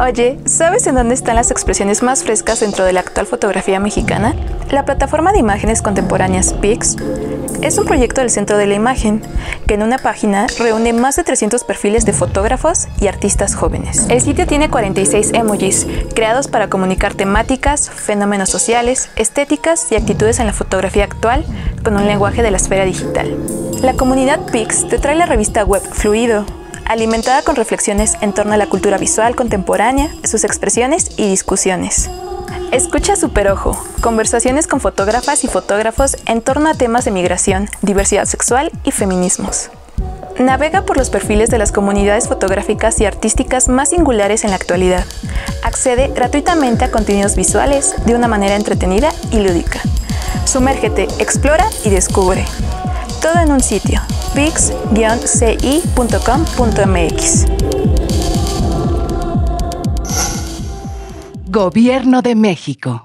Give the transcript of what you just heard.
Oye, ¿sabes en dónde están las expresiones más frescas dentro de la actual fotografía mexicana? La plataforma de imágenes contemporáneas PIX es un proyecto del Centro de la Imagen, que en una página reúne más de 300 perfiles de fotógrafos y artistas jóvenes. El sitio tiene 46 emojis, creados para comunicar temáticas, fenómenos sociales, estéticas y actitudes en la fotografía actual con un lenguaje de la esfera digital. La comunidad PIX te trae la revista web Fluido, alimentada con reflexiones en torno a la cultura visual contemporánea, sus expresiones y discusiones. Escucha Superojo, conversaciones con fotógrafas y fotógrafos en torno a temas de migración, diversidad sexual y feminismos. Navega por los perfiles de las comunidades fotográficas y artísticas más singulares en la actualidad. Accede gratuitamente a contenidos visuales de una manera entretenida y lúdica. Sumérgete, explora y descubre. Todo en un sitio, pix-ci.com.mx. Gobierno de México.